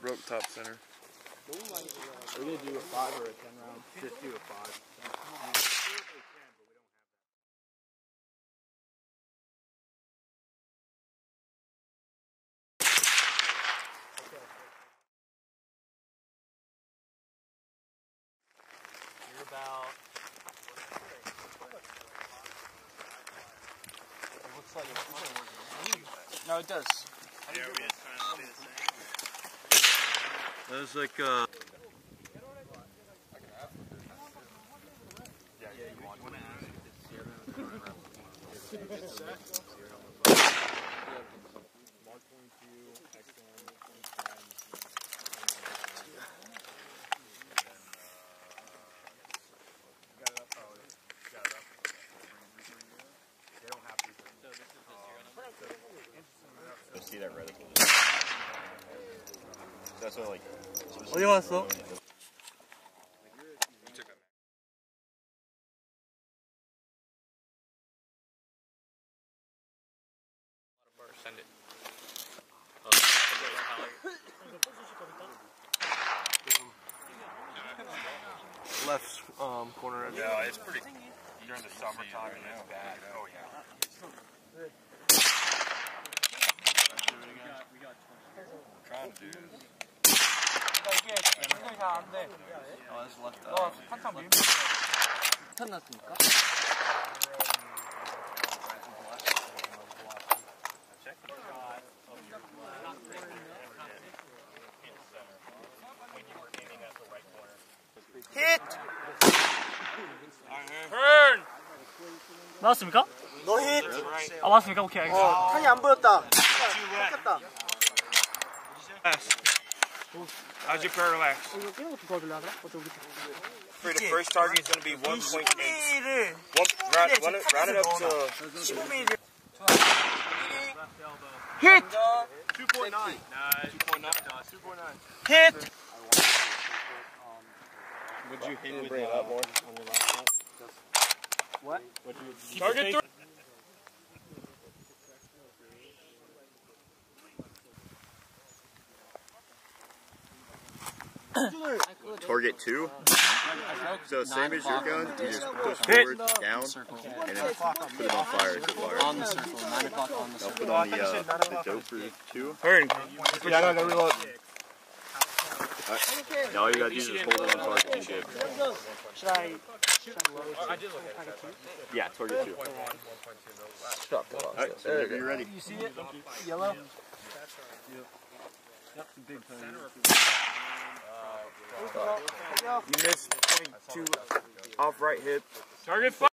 broke top center. We're gonna do a five or a ten round? Just do a five. You're about. It looks like it's No, it does. That's like uh. See that reticle. That's what like. 어디 갔어? Send it. Left um corner. edge. Yeah, it's pretty. During the summertime, and it's bad. Oh yeah. Trying to do is 이게 충분히 잘안 돼. Oh, that's left. 너 한참 밀면 탔났습니까? 나왔습니까? 너 hit아 맞습니까? 오케이 알겠습니다. 어, 탄이 안 보였다. 다 How's your parallax? For the first target is going to be 1.8. Round, round, it up to... Hit! 2.9. Nice. 2.9. 2.9. Hit! Would you hit with, uh, up more? What? Target three. Target two. So same as your gun, you just push Hit. forward, down, and then put it on fire. It's a fire. on the circle, 9 o'clock on the circle. I'll circle. put on the, uh, the dope for two. Turn. Yeah, I gotta reload. Now all you gotta do is just hold it on target and shit. Should I? Yeah, target two. Alright, so whenever you're ready. You see it? Yellow? Uh, you missed point two uh, off right hip. Target five.